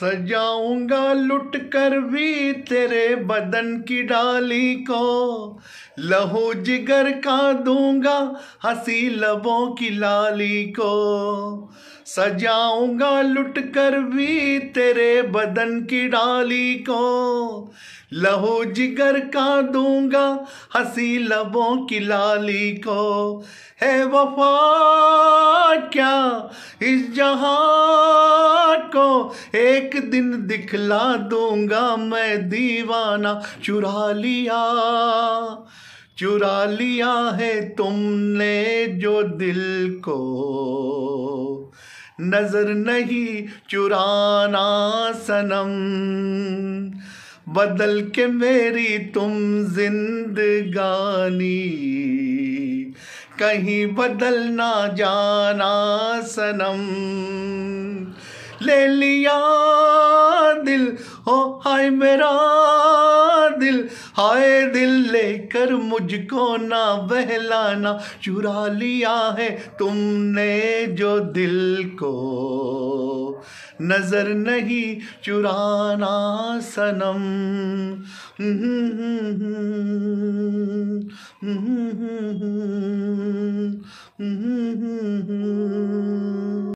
सजाऊँगा लुट कर भी तेरे बदन की डाली को। लहू जिगर का दूँगा हँसी लबों की लाली को। सजाऊँगा लुट कर भी तेरे बदन की डाली को। लहू जिगर का दूँगा हँसी लबों की लाली को। है वफा क्या इस जहाँ को एक दिन दिखला दूँगा मैं दीवाना। चुरा लिया चुरा लिया है तुमने जो दिल को। नज़र नहीं चुराना सनम, बदल के मेरी तुम जिंदगानी। कहीं बदल ना जाना सनम। ले लिया दिल हो हाय मेरा दिल हाय दिल लेकर मुझको ना बहलाना चुरा लिया है तुमने जो दिल को नज़र नहीं चुराना सनम